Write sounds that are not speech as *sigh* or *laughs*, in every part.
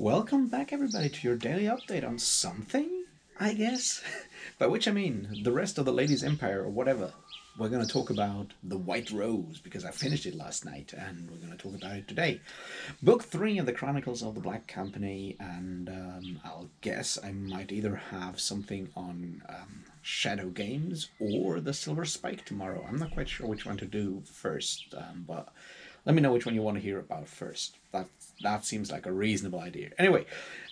Welcome back, everybody, to your daily update on something, I guess. *laughs* By which I mean the rest of the Ladies' Empire or whatever. We're going to talk about The White Rose because I finished it last night and we're going to talk about it today. Book three of the Chronicles of the Black Company, and um, I'll guess I might either have something on um, Shadow Games or The Silver Spike tomorrow. I'm not quite sure which one to do first, um, but let me know which one you want to hear about first. That that seems like a reasonable idea. Anyway,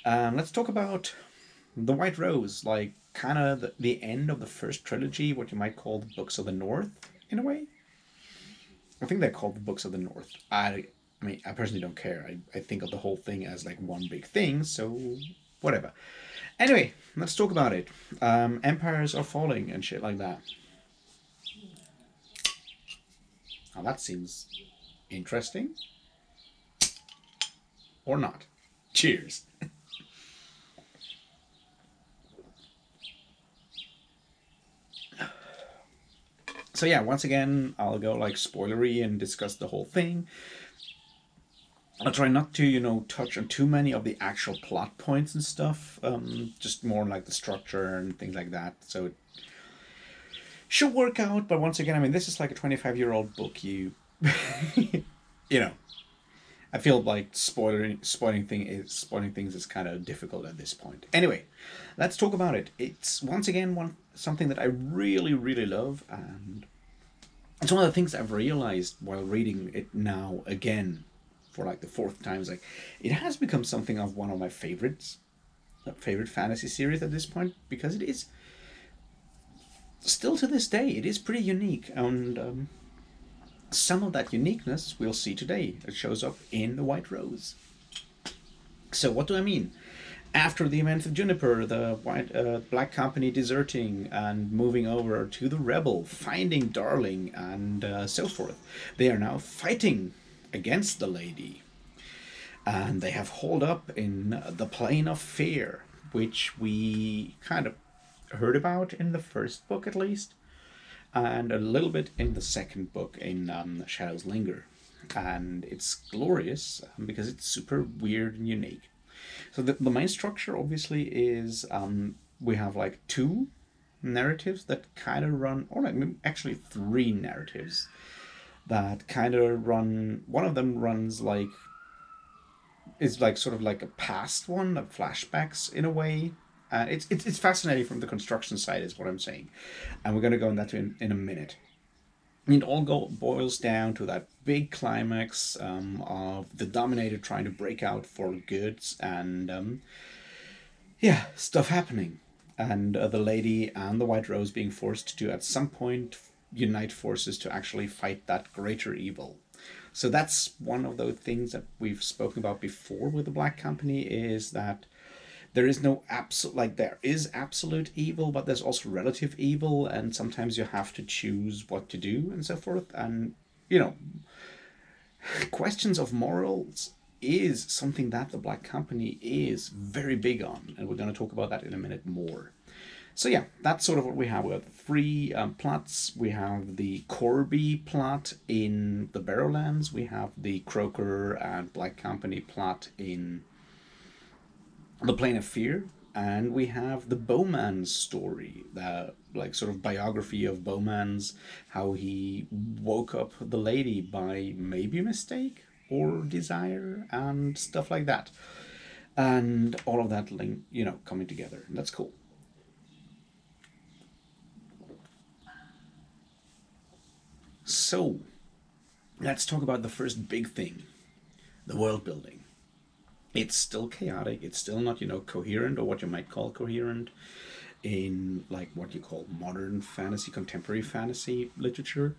um, let's talk about the White Rose, like kind of the, the end of the first trilogy, what you might call the Books of the North, in a way. I think they're called the Books of the North. I, I mean, I personally don't care. I, I think of the whole thing as like one big thing, so whatever. Anyway, let's talk about it. Um, empires are falling and shit like that. Now that seems interesting. Or not. Cheers. so yeah, once again, I'll go like spoilery and discuss the whole thing. I'll try not to, you know, touch on too many of the actual plot points and stuff. Um, just more like the structure and things like that. So it should work out. But once again, I mean, this is like a twenty-five-year-old book. You, *laughs* you know, I feel like spoiling spoiling thing is spoiling things is kind of difficult at this point. Anyway, let's talk about it. It's once again one something that I really really love, and it's one of the things I've realized while reading it now again for like the fourth time. Is like it has become something of one of my favorites, favorite fantasy series at this point because it is still to this day it is pretty unique and. Um, some of that uniqueness we'll see today. It shows up in the White Rose. So what do I mean? After the events of Juniper, the white uh, Black Company deserting and moving over to the Rebel, finding Darling, and uh, so forth, they are now fighting against the Lady, and they have hauled up in the Plain of Fear, which we kind of heard about in the first book at least and a little bit in the second book in um, Shadows Linger. And it's glorious um, because it's super weird and unique. So the, the main structure obviously is um, we have like two narratives that kind of run, or like actually three narratives that kind of run. One of them runs like is like sort of like a past one, like flashbacks in a way, and it's, it's, it's fascinating from the construction side, is what I'm saying. And we're going to go into that in, in a minute. It all go, boils down to that big climax um, of the Dominator trying to break out for goods and, um, yeah, stuff happening. And uh, the Lady and the White Rose being forced to, at some point, unite forces to actually fight that greater evil. So that's one of those things that we've spoken about before with the Black Company is that there is no absolute like there is absolute evil but there's also relative evil and sometimes you have to choose what to do and so forth and you know *sighs* questions of morals is something that the black company is very big on and we're going to talk about that in a minute more. So yeah that's sort of what we have. We have three um, plots. We have the corbie plot in the barrowlands. We have the croaker and black company plot in the plain of fear and we have the bowman story the like sort of biography of bomanz how he woke up the lady by maybe mistake or desire and stuff like that. And all of that link you know coming together. And that's cool. So let's talk about the first big thing the world building it's still chaotic. It's still not, you know, coherent or what you might call coherent in like what you call modern fantasy, contemporary fantasy literature.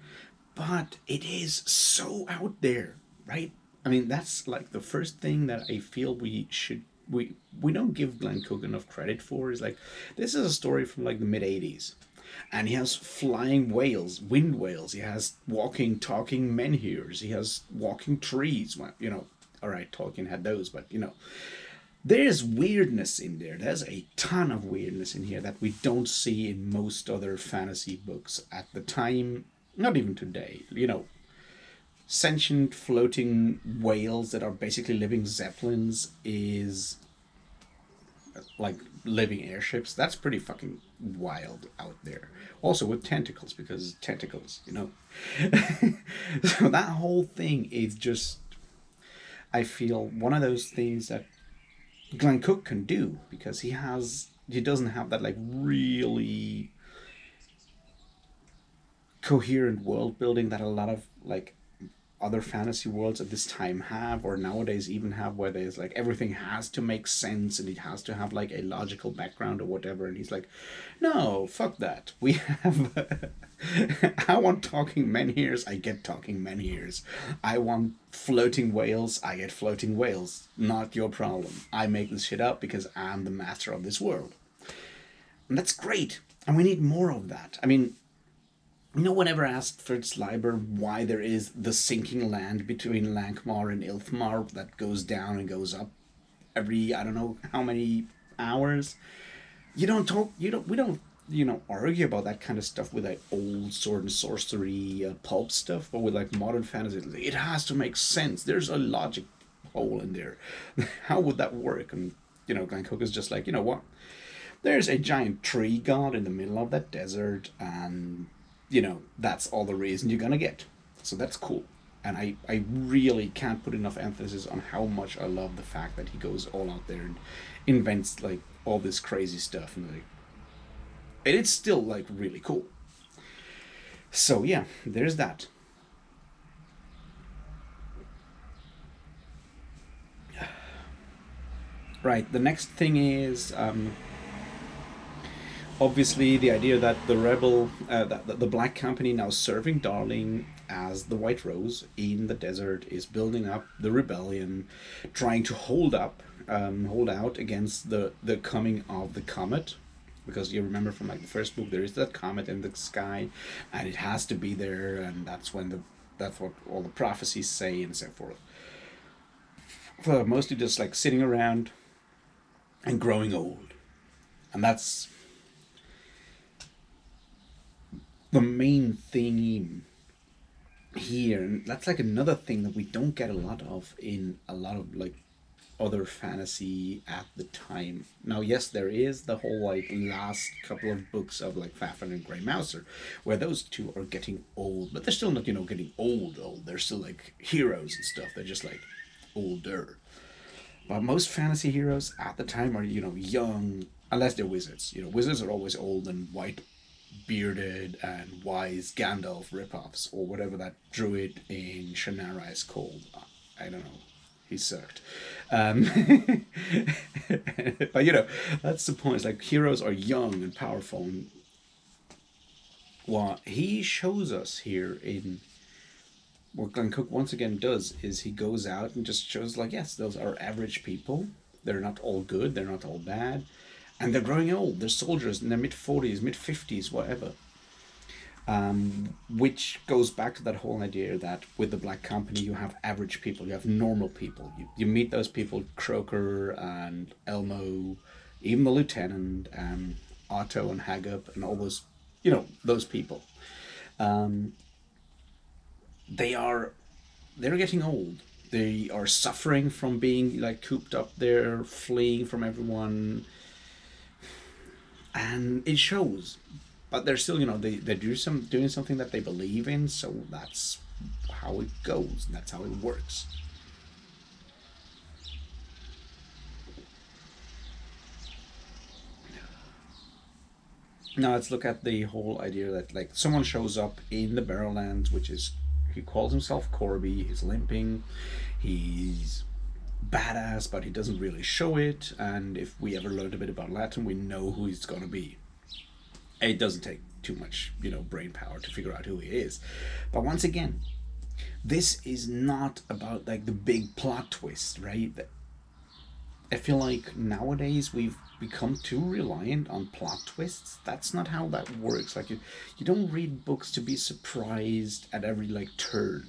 But it is so out there, right? I mean, that's like the first thing that I feel we should we we don't give Glen Cook enough credit for is like this is a story from like the mid 80s and he has flying whales wind whales he has walking talking menhirs he has walking trees you know all right, Tolkien had those, but you know, there's weirdness in there. There's a ton of weirdness in here that we don't see in most other fantasy books at the time, not even today. You know, sentient floating whales that are basically living zeppelins is like living airships. That's pretty fucking wild out there. Also with tentacles because tentacles, you know. *laughs* so that whole thing is just I feel one of those things that Glen Cook can do because he has he doesn't have that like really coherent world building that a lot of like other fantasy worlds at this time have or nowadays even have where there's like everything has to make sense and it has to have like a logical background or whatever and he's like no fuck that. We *laughs* have i want talking menhirs i get talking menhirs i want floating whales. I get floating whales. Not your problem. I make this shit up because i'm the master of this world. And that's great. And we need more of that. I mean no one ever asked Fritz Leiber why there is the sinking land between Lankhmar and Ilthmar that goes down and goes up every I don't know how many hours. You don't talk. You don't. We don't. You know, argue about that kind of stuff with like old sword and sorcery uh, pulp stuff, but with like modern fantasy, it has to make sense. There's a logic hole in there. *laughs* how would that work? And you know, Glen Cook is just like, you know what? There's a giant tree god in the middle of that desert, and you know, that's all the reason you're gonna get. So that's cool. And I, I really can't put enough emphasis on how much I love the fact that he goes all out there and invents like all this crazy stuff and like and it's still like really cool. So yeah, there's that. *sighs* Right, the next thing is um, obviously the idea that the rebel uh, that, the black company now serving darling as the white rose in the desert is building up the rebellion trying to hold up um, hold out against the the coming of the comet. Because you remember from like the first book there is that comet in the sky and it has to be there and that's when the that's what all the prophecies say and so forth. So mostly just like sitting around and growing old. And that's the main theme here and that's like another thing that we don't get a lot of in a lot of like other fantasy at the time. Now yes there is the whole like last couple of books of like Fafhrd and grey mouser where those two are getting old but they're still not you know getting old old they're still like heroes and stuff. They're just like older. But most fantasy heroes at the time are you know young unless they're wizards. You know wizards are always old and white bearded and wise Gandalf ripoffs, or whatever that druid in Shannara is called. I don't know. He sucked. Um, *laughs* but you know, that's the point. It's like heroes are young and powerful. And what he shows us here in what Glen Cook once again does is he goes out and just shows like, yes, those are average people. They're not all good. They're not all bad and they're growing old. They're soldiers in their mid 40s, mid 50s, whatever. Um, which goes back to that whole idea that with the Black Company, you have average people, you have normal people. You, you meet those people, Croaker and Elmo, even the lieutenant, and Otto and Hagop, and all those, you know, those people. Um, they are, they're getting old. They are suffering from being like cooped up there, fleeing from everyone and it shows. But they're still you know they, they do some doing something that they believe in so that's how it goes. That's how it works. Now let's look at the whole idea that like someone shows up in the Barrowlands which is he calls himself corbie he's limping he's badass, but he doesn't really show it. And if we ever learned a bit about Latin, we know who he's going to be. It doesn't take too much, you know, brain power to figure out who he is. But once again, this is not about like the big plot twist, right? I feel like nowadays we've become too reliant on plot twists. That's not how that works. Like you, you don't read books to be surprised at every like turn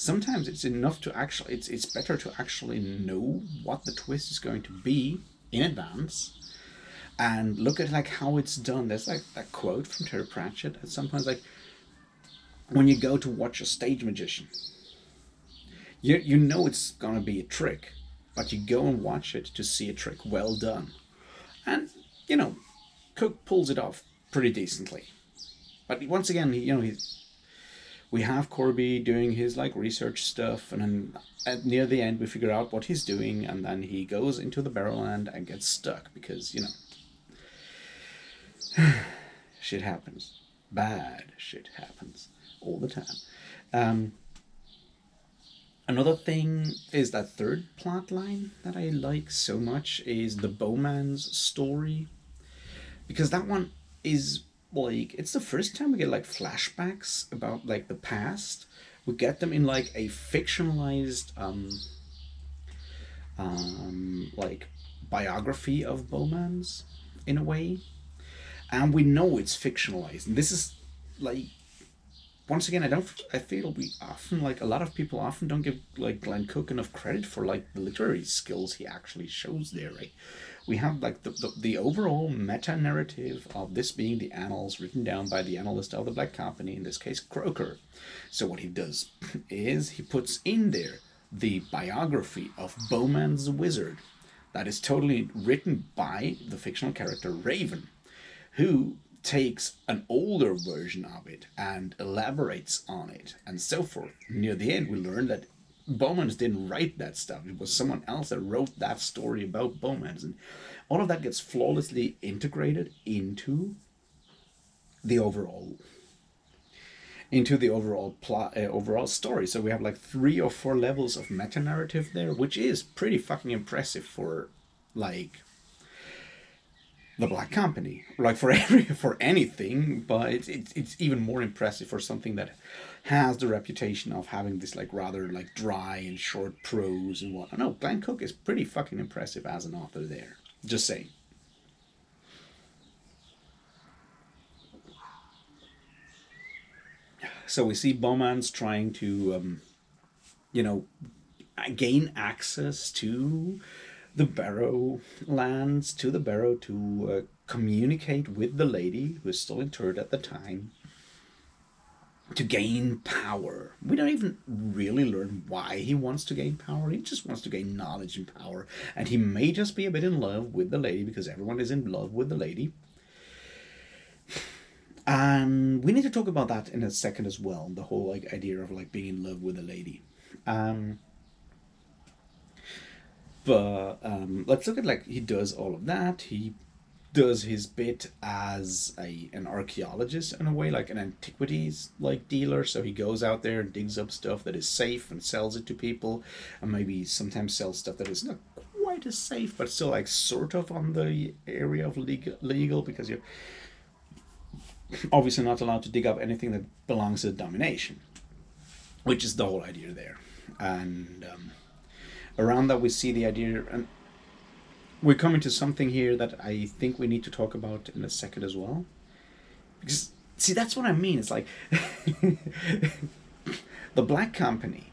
sometimes it's enough to actually it's it's better to actually know what the twist is going to be in advance and look at like how it's done there's like that quote from terry pratchett at some point like when you go to watch a stage magician You you know it's gonna be a trick, but you go and watch it to see a trick well done, and you know, Cook pulls it off pretty decently. But once again, you know, he's we have Corbie doing his like research stuff, and then at near the end we figure out what he's doing, and then he goes into the Barrowland and gets stuck because you know *sighs* shit happens, bad shit happens all the time. Um, another thing is that third plot line that I like so much is the Bomanz story, because that one is like it's the first time we get like flashbacks about like the past. We get them in like a fictionalized um um like biography of Bomanz in a way. And we know it's fictionalized. And this is like once again, I don't. I feel we often like a lot of people often don't give like Glen Cook enough credit for like the literary skills he actually shows there. Right, we have like the, the, the overall meta narrative of this being the annals written down by the analyst of the Black Company, in this case Croaker. So what he does *laughs* is he puts in there the biography of Bomanz Wizard that is totally written by the fictional character Raven, who takes an older version of it and elaborates on it and so forth. Near the end, we learn that Bomanz didn't write that stuff. It was someone else that wrote that story about Bomanz. And all of that gets flawlessly integrated into the overall into the overall plot uh, overall story so we have like three or four levels of meta narrative there which is pretty fucking impressive for like the Black Company, like for *laughs* every for anything, but it's, it's it's even more impressive for something that has the reputation of having this like rather like dry and short prose and whatnot. No, Glen Cook is pretty fucking impressive as an author there. Just saying. So we see Bomanz trying to, um, you know, gain access to the Barrow lands to the Barrow to uh, communicate with the lady who is still interred at the time to gain power. We don't even really learn why he wants to gain power. He just wants to gain knowledge and power. And he may just be a bit in love with the lady because everyone is in love with the lady. And we need to talk about that in a second as well. The whole like idea of like being in love with a lady. Um, but um, let's look at like he does all of that. He does his bit as a an archaeologist in a way, like an antiquities like dealer. So he goes out there and digs up stuff that is safe and sells it to people, and maybe sometimes sells stuff that is not quite as safe, but still like sort of on the area of legal legal because you're obviously not allowed to dig up anything that belongs to the domination, which is the whole idea there, and. Um, around that we see the idea and we're coming to something here that I think we need to talk about in a second as well. Because see that's what I mean. It's like *laughs* the Black Company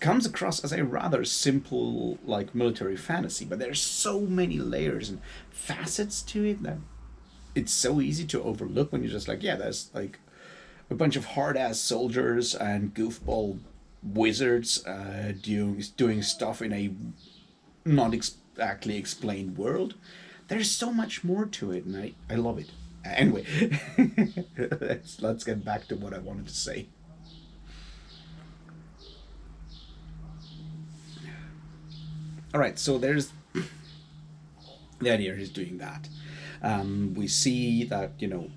comes across as a rather simple like military fantasy, but there's so many layers and facets to it that it's so easy to overlook when you're just like, yeah, there's like a bunch of hard ass soldiers and goofball wizards uh, doing doing stuff in a not exactly explained world. There's so much more to it, and I, I love it. Anyway, *laughs* let's let's get back to what I wanted to say. All right, so there's *clears throat* the idea is doing that. Um, we see that you know,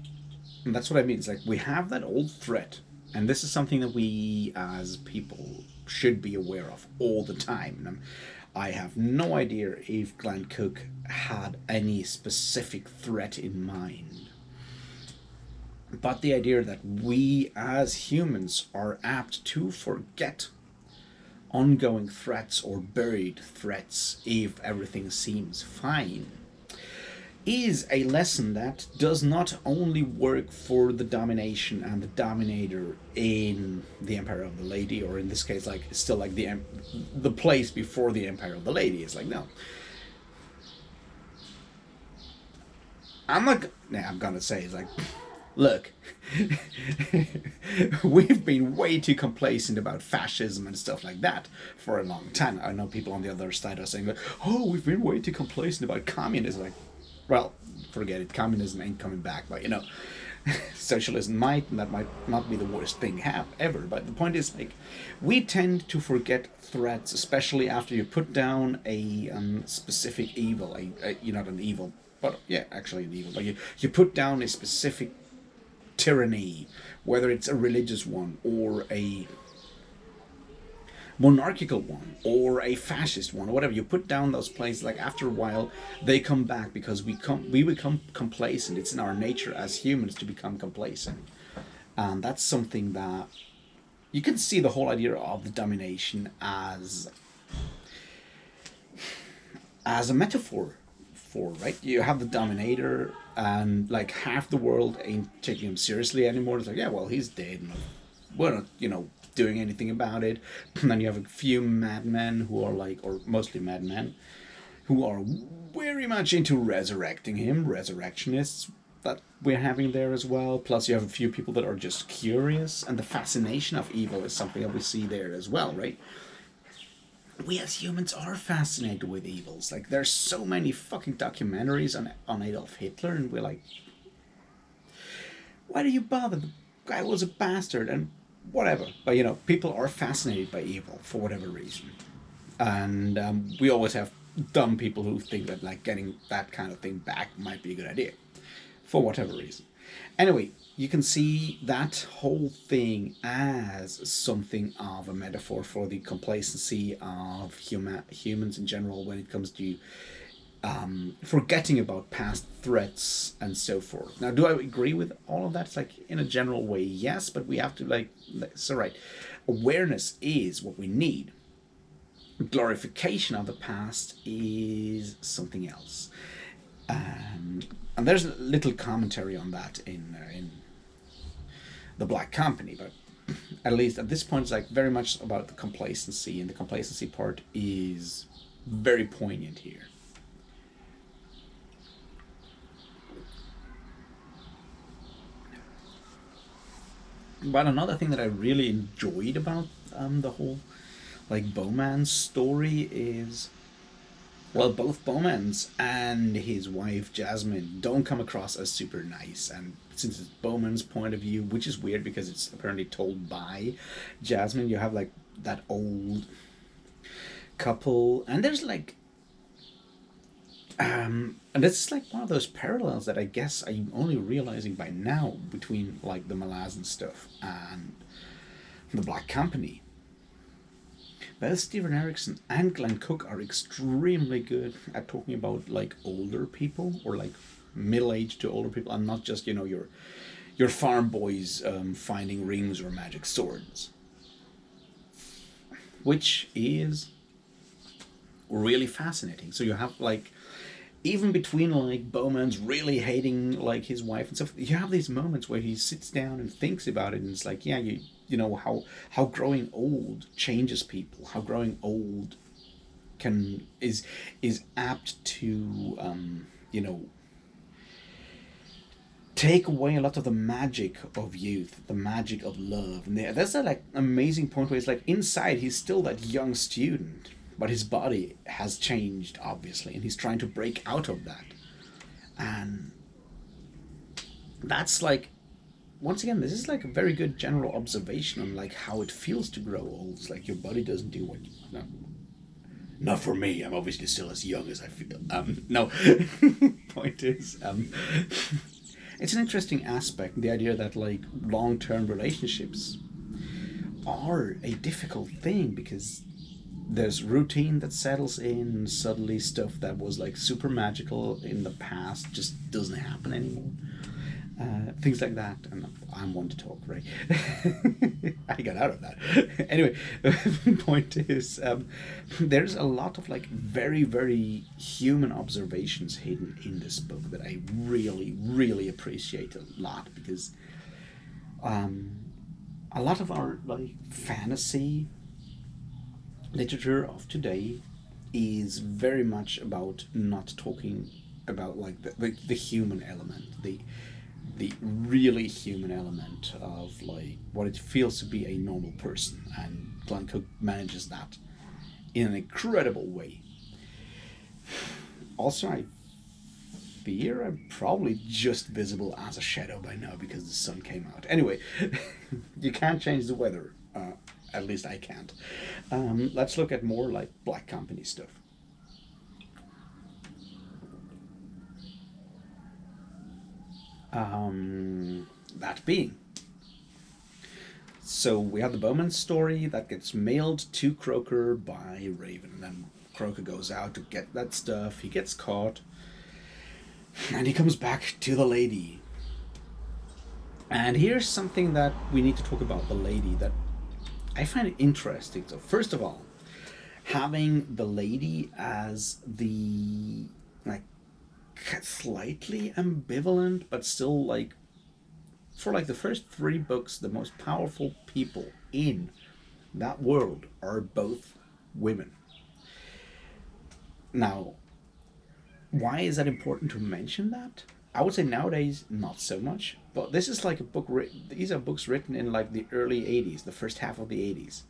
and that's what I mean. It's like we have that old threat and this is something that we as people should be aware of all the time. And I have no idea if Glen Cook had any specific threat in mind. But the idea that we as humans are apt to forget ongoing threats or buried threats if everything seems fine is a lesson that does not only work for the domination and the dominator in the empire of the lady or in this case like still like the the place before the empire of the lady is like no i'm not nah, i'm gonna say it's like look, *laughs* we've been way too complacent about fascism and stuff like that for a long time. I know people on the other side are saying, like oh, we've been way too complacent about communism. Like, well, forget it. Communism ain't coming back, but you know, *laughs* socialism might, and that might not be the worst thing have ever. But the point is, like, we tend to forget threats, especially after you put down a um, specific evil. A, a, you're not an evil, but yeah, actually an evil. But you you put down a specific tyranny, whether it's a religious one or a monarchical one or a fascist one or whatever. You put down those places like after a while they come back because we come we become complacent. It's in our nature as humans to become complacent. And that's something that you can see the whole idea of the domination as as a metaphor for right? You have the dominator and like half the world ain't taking him seriously anymore. It's like yeah well he's dead and we're not you know doing anything about it. And *clears throat* then you have a few madmen who are like, or mostly madmen, who are very much into resurrecting him, resurrectionists that we're having there as well. Plus, you have a few people that are just curious, and the fascination of evil is something that we see there as well, right? We as humans are fascinated with evils. Like, there's so many fucking documentaries on on Adolf Hitler, and we're like, why do you bother? The guy was a bastard, and whatever. But you know, people are fascinated by evil for whatever reason, and um, we always have dumb people who think that like getting that kind of thing back might be a good idea, for whatever reason. Anyway, you can see that whole thing as something of a metaphor for the complacency of human humans in general when it comes to um, forgetting about past threats and so forth. Now, do I agree with all of that? It's like in a general way, yes, but we have to like, so right, awareness is what we need. Glorification of the past is something else. Um, and there's a little commentary on that in uh, in the Black Company, but *clears throat* at least at this point, it's like very much about the complacency, and the complacency part is very poignant here. But another thing that I really enjoyed about um, the whole like Bomanz story is well, both Bomanz and his wife Jasmine don't come across as super nice, and since it's Bomanz point of view, which is weird because it's apparently told by Jasmine, you have like that old couple, and there's like um, and it's like one of those parallels that I guess I'm only realizing by now between like the Malazan stuff and the Black Company. Both Steven Erickson and Glen Cook are extremely good at talking about like older people or like middle aged to older people, and not just you know your your farm boys um, finding rings or magic swords, which is really fascinating. So you have like even between like Bomanz really hating like his wife and stuff, you have these moments where he sits down and thinks about it, and it's like, yeah, you you know how how growing old changes people, how growing old can is is apt to um, you know take away a lot of the magic of youth, the magic of love, and there's that like amazing point where it's like inside he's still that young student but his body has changed obviously and he's trying to break out of that. And that's like once again this is like a very good general observation on like how it feels to grow old. It's like your body doesn't do what you no, not for me. I'm obviously still as young as i feel. Um no. *laughs* Point is um *laughs* it's an interesting aspect the idea that like long-term relationships are a difficult thing because there's routine that settles in suddenly stuff that was like super magical in the past just doesn't happen anymore. Uh, things like that and i'm one to talk right? *laughs* I got out of that. *laughs* Anyway the *laughs* point is um, there's a lot of like very very human observations hidden in this book that i really really appreciate a lot because um, a lot of our like fantasy literature of today is very much about not talking about like the, the, the human element the the really human element of like what it feels to be a normal person, and Glen Cook manages that in an incredible way. Also, I fear I'm probably just visible as a shadow by now because the sun came out. Anyway, *laughs* you can't change the weather. Uh, at least I can't. Um, let's look at more like Black Company stuff. Um, that being. So we have the Bowman story that gets mailed to Croaker by Raven. And then Croaker goes out to get that stuff. He gets caught. And he comes back to the lady. And here's something that we need to talk about the lady that I find it interesting. So, first of all, having the lady as the like slightly ambivalent, but still like for like the first three books, the most powerful people in that world are both women. Now, why is that important to mention that? I would say nowadays not so much, but this is like a book. These are books written in like the early '80s, the first half of the '80s.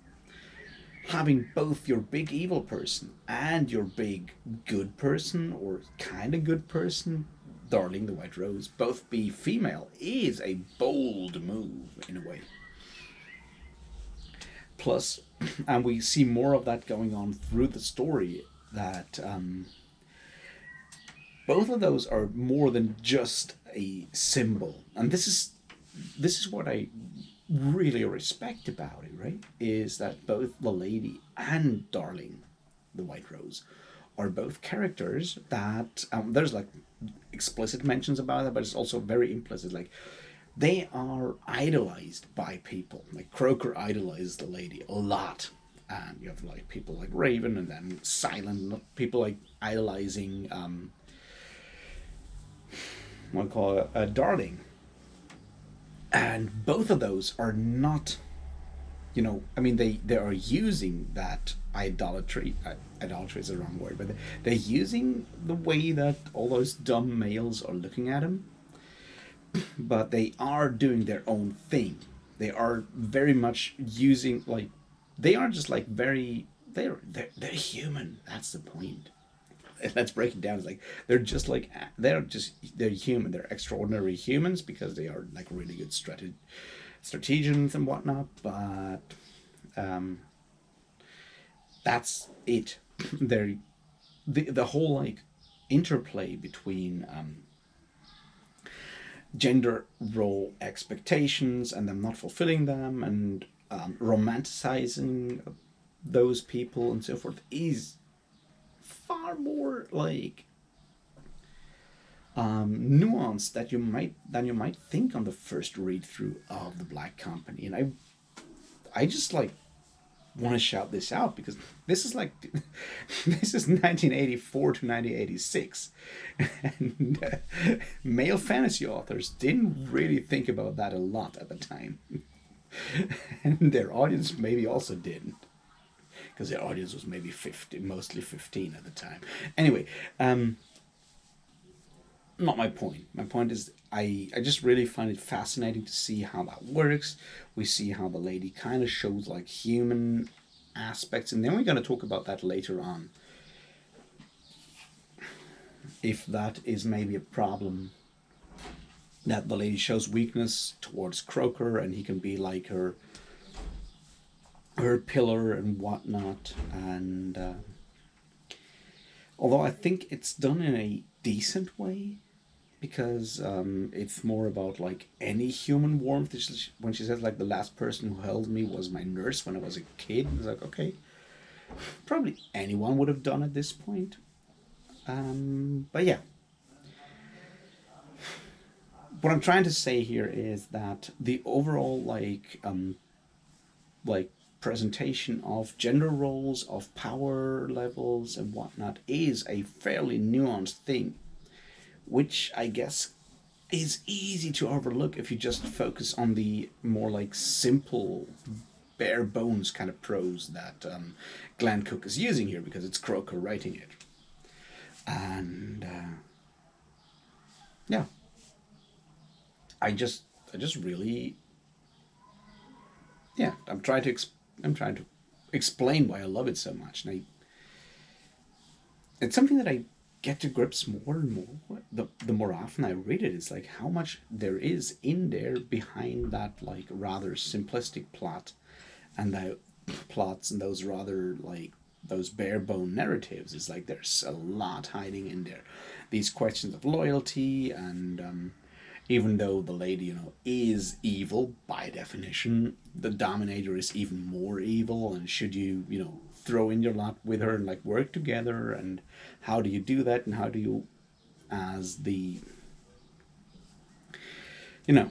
Having both your big evil person and your big good person or kind of good person, Darling the White Rose, both be female is a bold move in a way. Plus, *clears throat* and we see more of that going on through the story that. Um, both of those are more than just a symbol. And this is this is what i really respect about it right? Is that both the lady and darling the white rose are both characters that um, there's like explicit mentions about it but it's also very implicit. Like they are idolized by people. Like croaker idolizes the lady a lot. And you have like people like raven and then silent people like idolizing um, one call it a darling. And both of those are not, you know, I mean, they, they are using that idolatry. Idolatry is the wrong word, but they're using the way that all those dumb males are looking at him. But they are doing their own thing. They are very much using, like, they are just like very, they're, they're, they're human. That's the point let's break it down. It's like they're just like they're just they're human. They're extraordinary humans because they are like really good strateg- strategians and whatnot. But um, that's it. *laughs* they're the the whole like interplay between um, gender role expectations and them not fulfilling them and um, romanticizing those people and so forth is far more like um, nuanced that you might than you might think on the first read through of the Black Company, and I, I just like want to shout this out because this is like *laughs* this is 1984 to 1986 and uh, male fantasy authors didn't really think about that a lot at the time. *laughs* And their audience maybe also didn't because their audience was maybe 15, mostly 15 at the time. Anyway, um, not my point. My point is I, I just really find it fascinating to see how that works. We see how the lady kind of shows like human aspects, and then we're going to talk about that later on. If that is maybe a problem that the lady shows weakness towards Croaker and he can be like her her pillar and whatnot. And uh, although I think it's done in a decent way, because um, it's more about like any human warmth. When she says like the last person who held me was my nurse when I was a kid, it's like okay, probably anyone would have done at this point. Um, but yeah, what I'm trying to say here is that the overall like um, like presentation of gender roles, of power levels, and whatnot is a fairly nuanced thing, which I guess is easy to overlook if you just focus on the more like simple, bare bones kind of prose that um, Glen Cook is using here because it's Croaker writing it. And uh, yeah. I just I just really yeah I'm trying to ex- I'm trying to explain why I love it so much, and I it's something that I get to grips more and more the, the more often I read it. It's like how much there is in there behind that like rather simplistic plot and the plots and those rather like those bare bone narratives. It's like there's a lot hiding in there. These questions of loyalty and um, even though the lady, you know, is evil by definition, the dominator is even more evil. And should you, you know, throw in your lot with her and like work together? And how do you do that? And how do you as the you know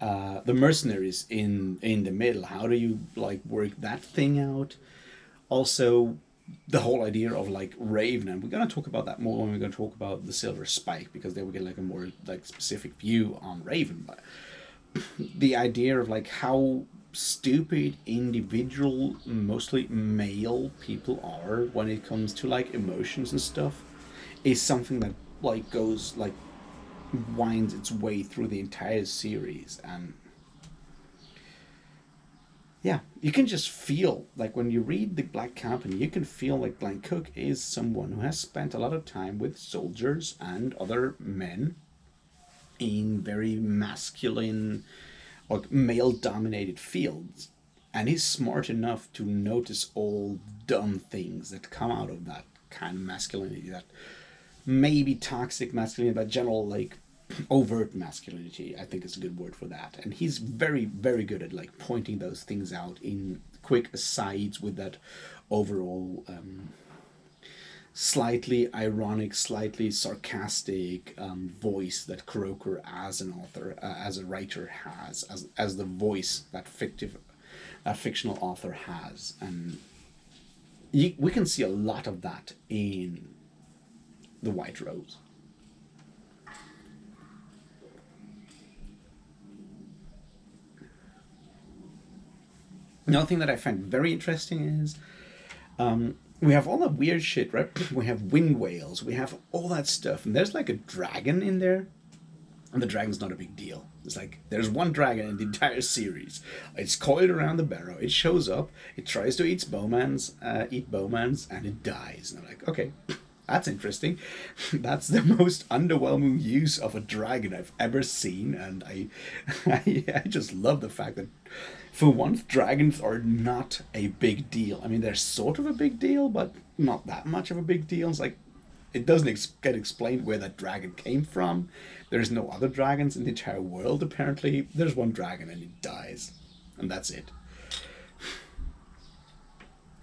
uh, the mercenaries in in the middle how do you like work that thing out? Also the whole idea of like raven and we're going to talk about that more when we're going to talk about the silver spike because then we get like a more like specific view on raven. But *clears throat* the idea of like how stupid individual mostly male people are when it comes to like emotions and stuff is something that like goes like winds its way through the entire series and yeah you can just feel like when you read the black company you can feel like glen cook is someone who has spent a lot of time with soldiers and other men in very masculine or male dominated fields. And he's smart enough to notice all dumb things that come out of that kind of masculinity, that maybe toxic masculinity, but general like overt masculinity, I think is a good word for that. And he's very, very good at like pointing those things out in quick asides with that overall um, slightly ironic, slightly sarcastic um, voice that Croaker, as an author, uh, as a writer, has, as as the voice that fictive, that fictional author has, and you, we can see a lot of that in the White Rose. Another thing that I find very interesting is um, we have all that weird shit, right? *clears throat* We have wind whales, we have all that stuff, and there's like a dragon in there, and the dragon's not a big deal. It's like there's one dragon in the entire series. It's coiled around the barrow. It shows up. It tries to eat bomanz, uh, eat bomanz, and it dies. And I'm like, okay, *clears throat* that's interesting. *laughs* that's the most underwhelming use of a dragon I've ever seen, and I, *laughs* I, I just love the fact that for once, dragons are not a big deal. I mean, they're sort of a big deal, but not that much of a big deal. It's like it doesn't ex- get explained where that dragon came from. There's no other dragons in the entire world. Apparently, there's one dragon and it dies, and that's it. *sighs*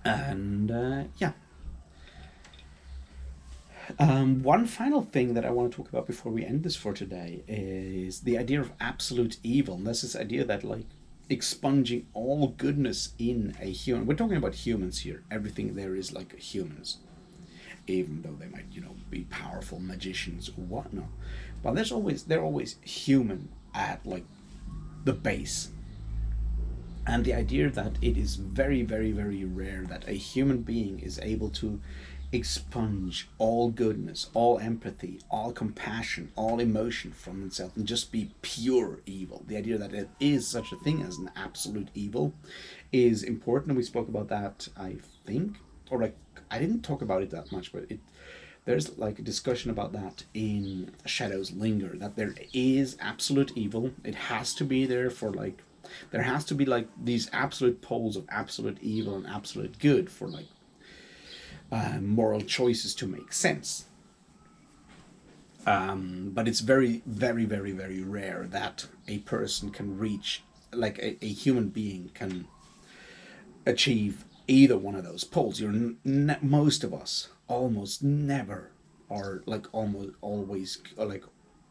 And uh, yeah. Um, one final thing that I want to talk about before we end this for today is the idea of absolute evil. And that's this idea that like expunging all goodness in a human. We're talking about humans here. Everything there is like humans, even though they might, you know, be powerful magicians or whatnot. But there's always they're always human at like the base. And the idea that it is very, very, very rare that a human being is able to expunge all goodness, all empathy, all compassion, all emotion from itself and just be pure evil. The idea that it is such a thing as an absolute evil is important. We spoke about that, I think, or like, I didn't talk about it that much, but it there's like a discussion about that in Shadows Linger that there is absolute evil. It has to be there for like there has to be like these absolute poles of absolute evil and absolute good for like uh, moral choices to make sense. Um, but it's very, very, very, very rare that a person can reach, like a, a human being can achieve either one of those poles. You're most of us almost never are like almost always like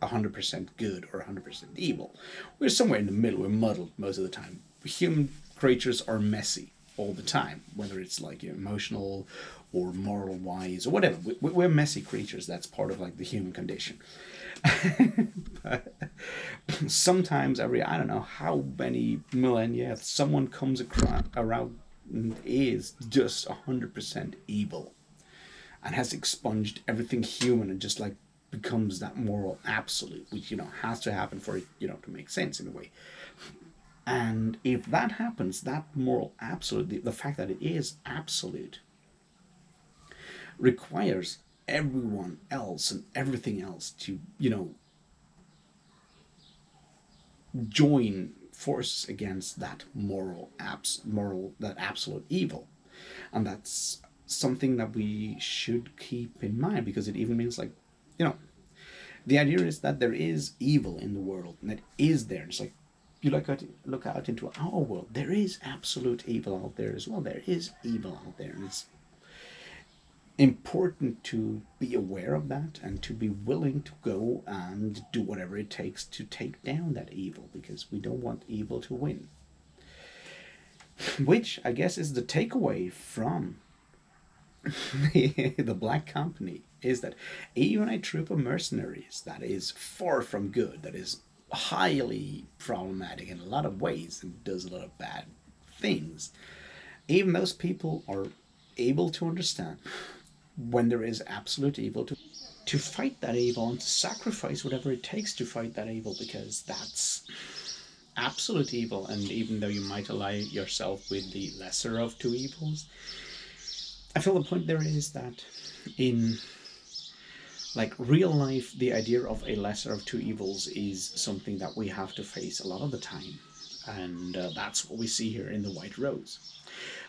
100% good or 100% evil. We're somewhere in the middle. We're muddled most of the time. Human creatures are messy all the time, whether it's like emotional or moral wise or whatever. We, are messy creatures. That's part of like the human condition. *laughs* sometimes every I don't know how many millennia someone comes across around is just hundred percent evil, and has expunged everything human and just like becomes that moral absolute, which you know has to happen for it, you know, to make sense in a way. And if that happens, that moral absolute, the, the fact that it is absolute, requires everyone else and everything else to, you know, join forces against that moral abs moral that absolute evil. And that's something that we should keep in mind because it even means like you know the idea is that there is evil in the world and it is there. It's like you look out look out into our world. There is absolute evil out there as well. There is evil out there and it's important to be aware of that and to be willing to go and do whatever it takes to take down that evil because we don't want evil to win. Which I guess is the takeaway from *laughs* the, Black Company is that even a troop of mercenaries that is far from good, that is highly problematic in a lot of ways and does a lot of bad things, even those people are able to understand when there is absolute evil to to fight that evil and to sacrifice whatever it takes to fight that evil because that's absolute evil. And even though you might ally yourself with the lesser of two evils i feel the point there is that in like real life the idea of a lesser of two evils is something that we have to face a lot of the time. And uh, that's what we see here in the white rose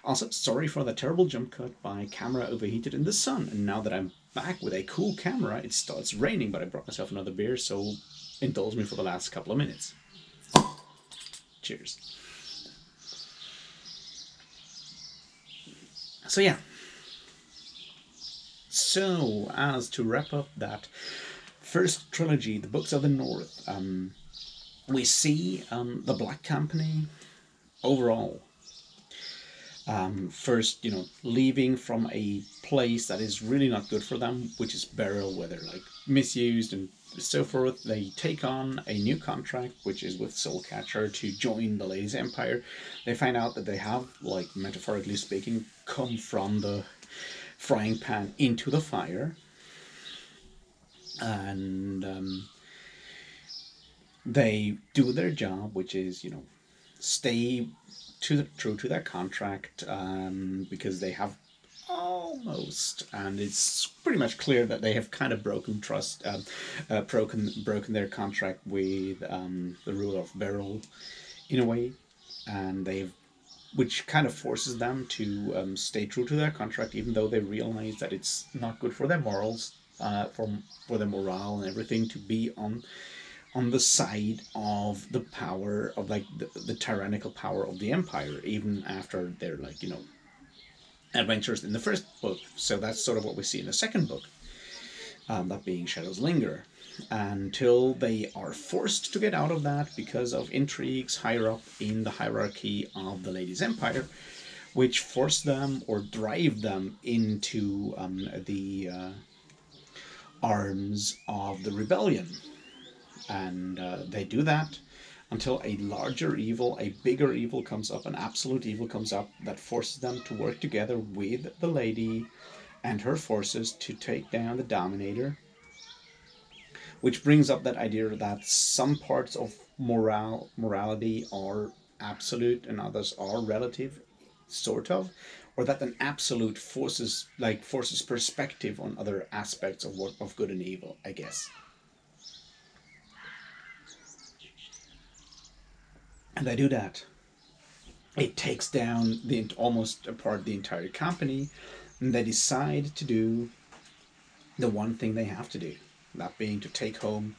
also, sorry for the terrible jump cut. My camera overheated in the sun, and now that I'm back with a cool camera, it starts raining, but I brought myself another beer, so indulge me for the last couple of minutes. Cheers. So yeah. So, as to wrap up that first trilogy, The Books of the North, um, we see um, the Black Company overall um, first, you know, leaving from a place that is really not good for them, which is Beryl, where they're like misused and so forth. They take on a new contract, which is with Soulcatcher to join the Ladies Empire. They find out that they have, like metaphorically speaking, come from the frying pan into the fire, and um, they do their job, which is you know stay to the, true to their contract um, because they have almost, and it's pretty much clear that they have kind of broken trust, uh, uh, broken broken their contract with um, the ruler of Beryl, in a way, and they've, which kind of forces them to um, stay true to their contract, even though they realize that it's not good for their morals, uh, for for their morale and everything to be on on the side of the power of like the, the tyrannical power of the empire even after their like you know adventures in the first book. So that's sort of what we see in the second book um, that being shadows linger. Until they are forced to get out of that because of intrigues higher up in the hierarchy of the ladies empire which force them or drive them into um, the uh, arms of the rebellion and uh, they do that until a larger evil, a bigger evil comes up, an absolute evil comes up that forces them to work together with the lady and her forces to take down the Dominator. Which brings up that idea that some parts of moral morality are absolute and others are relative, sort of, or that an absolute forces like forces perspective on other aspects of what of good and evil, I guess. And they do that. It takes down the almost apart the entire company, and they decide to do the one thing they have to do, that being to take home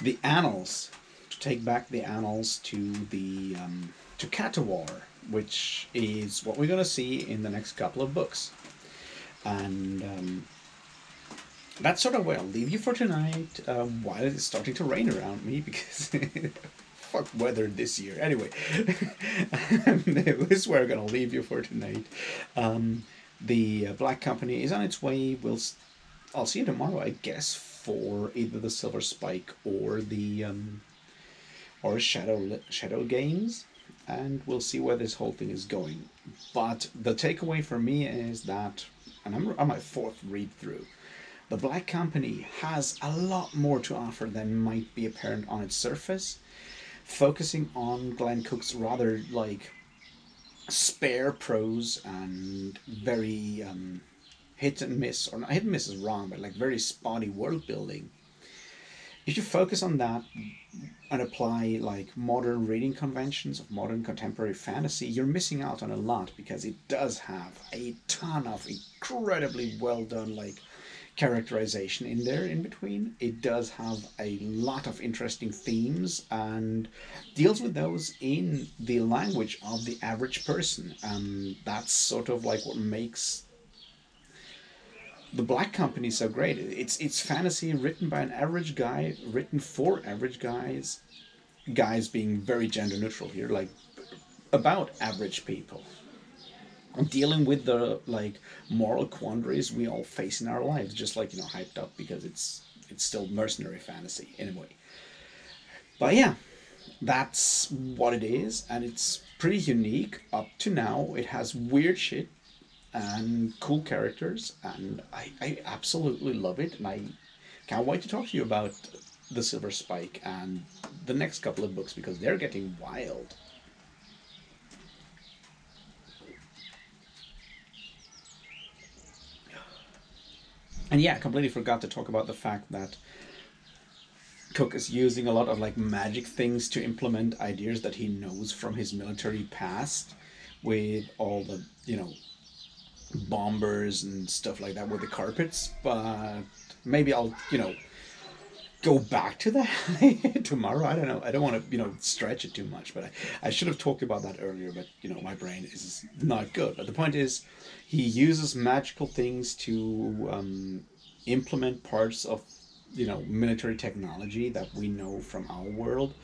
the annals, to take back the annals to the um, to Khatovar, which is what we're going to see in the next couple of books, and. Um, that's sort of where I'll leave you for tonight um, while it is starting to rain around me *laughs* because fuck weather this year. Anyway, *laughs* this is where I'm gonna leave you for tonight. Um, the uh, Black Company is on its way. We'll, I'll see you tomorrow, I guess, for either the Silver Spike or the um, or Shadow Shadow Games, and we'll see where this whole thing is going. But the takeaway for me is that, and I'm on my fourth read through The Black Company has a lot more to offer than might be apparent on its surface, focusing on Glen Cook's rather like spare prose and very um, hit and miss, or not hit and miss is wrong, but like very spotty world building. If you focus on that and apply like modern reading conventions of modern contemporary fantasy, you're missing out on a lot because it does have a ton of incredibly well done like characterization in there in between. It does have a lot of interesting themes and deals with those in the language of the average person. And that's sort of like what makes the Black Company so great. It's it's fantasy written by an average guy, written for average guys, guys being very gender neutral here, like about average people dealing with the like moral quandaries we all face in our lives just like you know hyped up because it's it's still mercenary fantasy in a way. But yeah that's what it is and it's pretty unique. Up to now it has weird shit and cool characters and i, I absolutely love it and i can't wait to talk to you about the silver spike and the next couple of books because they're getting wild And yeah, I completely forgot to talk about the fact that Cook is using a lot of like magic things to implement ideas that he knows from his military past with all the, you know, bombers and stuff like that with the carpets. But maybe I'll, you know, go back to that *laughs* tomorrow. I don't know. I don't want to, you know, stretch it too much, but I, I should have talked about that earlier, but, you know, my brain is not good. But the point is, he uses magical things to um, implement parts of, you know, military technology that we know from our world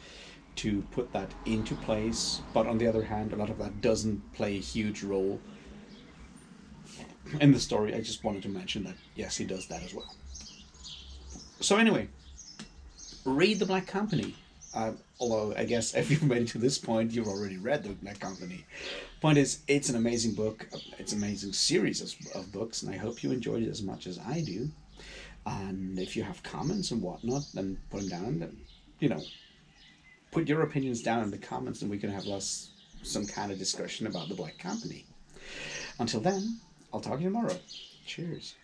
to put that into place. But on the other hand, a lot of that doesn't play a huge role in the story. I just wanted to mention that, yes, he does that as well. So anyway, read The Black Company. Uh, although I guess *laughs* if you've made it to this point, you've already read The Black Company. Point is, it's an amazing book. It's an amazing series of, of books, and I hope you enjoyed it as much as I do. And if you have comments and whatnot, then put them down. Then, you know, put your opinions down in the comments, and we can have less some kind of discussion about The Black Company. Until then, I'll talk to you tomorrow. Cheers.